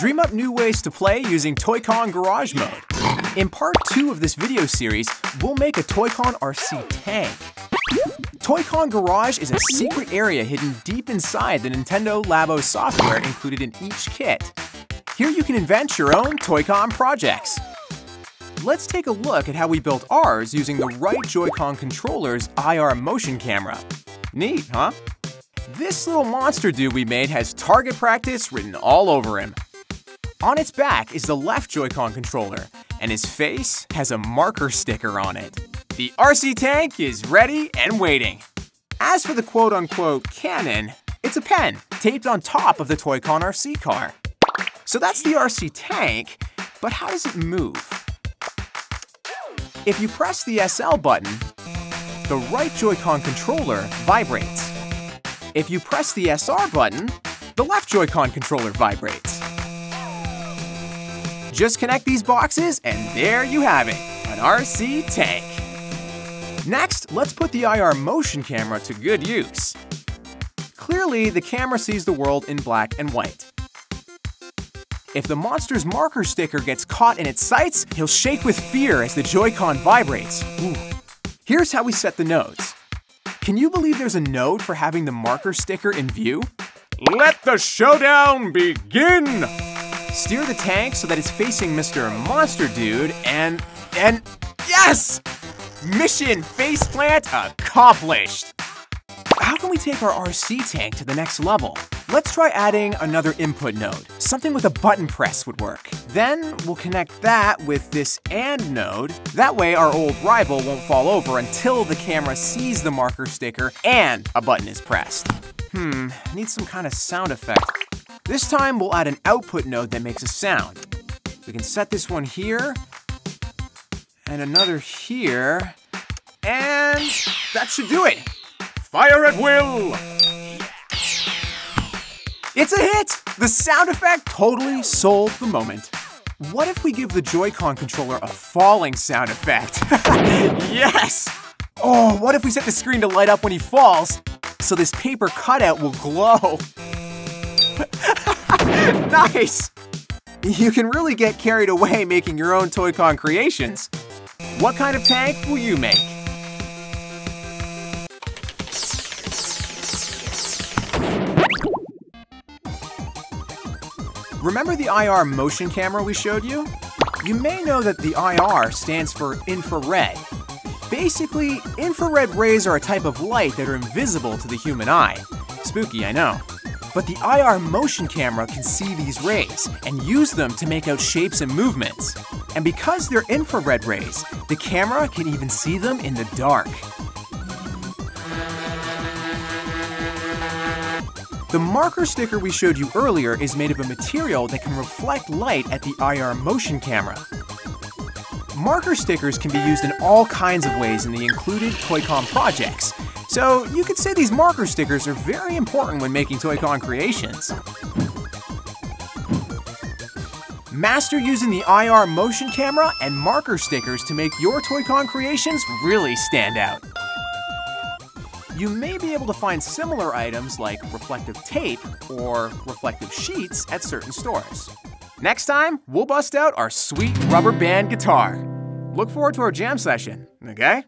Dream up new ways to play using Toy-Con Garage Mode. In part two of this video series, we'll make a Toy-Con RC tank. Toy-Con Garage is a secret area hidden deep inside the Nintendo Labo software included in each kit. Here you can invent your own Toy-Con projects. Let's take a look at how we built ours using the right Joy-Con controller's IR motion camera. Neat, huh? This little monster dude we made has target practice written all over him. On its back is the left Joy-Con controller, and his face has a marker sticker on it. The RC tank is ready and waiting. As for the quote-unquote cannon, it's a pen taped on top of the Toy-Con RC car. So that's the RC tank, but how does it move? If you press the SL button, the right Joy-Con controller vibrates. If you press the SR button, the left Joy-Con controller vibrates. Just connect these boxes and there you have it, an RC tank. Next, let's put the IR motion camera to good use. Clearly, the camera sees the world in black and white. If the monster's marker sticker gets caught in its sights, he'll shake with fear as the Joy-Con vibrates. Ooh. Here's how we set the nodes. Can you believe there's a node for having the marker sticker in view? Let the showdown begin! Steer the tank so that it's facing Mr. Monster Dude and, and, yes! Mission faceplant accomplished! How can we take our RC tank to the next level? Let's try adding another input node. Something with a button press would work. Then we'll connect that with this AND node. That way our old rival won't fall over until the camera sees the marker sticker and a button is pressed. Hmm, need some kind of sound effect. This time we'll add an output node that makes a sound. We can set this one here, and another here, and that should do it. Fire at will! It's a hit! The sound effect totally sold the moment. What if we give the Joy-Con controller a falling sound effect? yes! Oh, what if we set the screen to light up when he falls, so this paper cutout will glow? nice! You can really get carried away making your own Toy-Con creations. What kind of tank will you make? Remember the IR motion camera we showed you? You may know that the IR stands for infrared. Basically, infrared rays are a type of light that are invisible to the human eye. Spooky, I know. But the IR motion camera can see these rays and use them to make out shapes and movements. And because they're infrared rays, the camera can even see them in the dark. The marker sticker we showed you earlier is made of a material that can reflect light at the IR motion camera. Marker stickers can be used in all kinds of ways in the included Toy-Con projects, so you could say these marker stickers are very important when making Toy-Con creations. Master using the IR motion camera and marker stickers to make your Toy-Con creations really stand out. You may be able to find similar items like reflective tape or reflective sheets at certain stores. Next time, we'll bust out our sweet rubber band guitar. Look forward to our jam session, okay?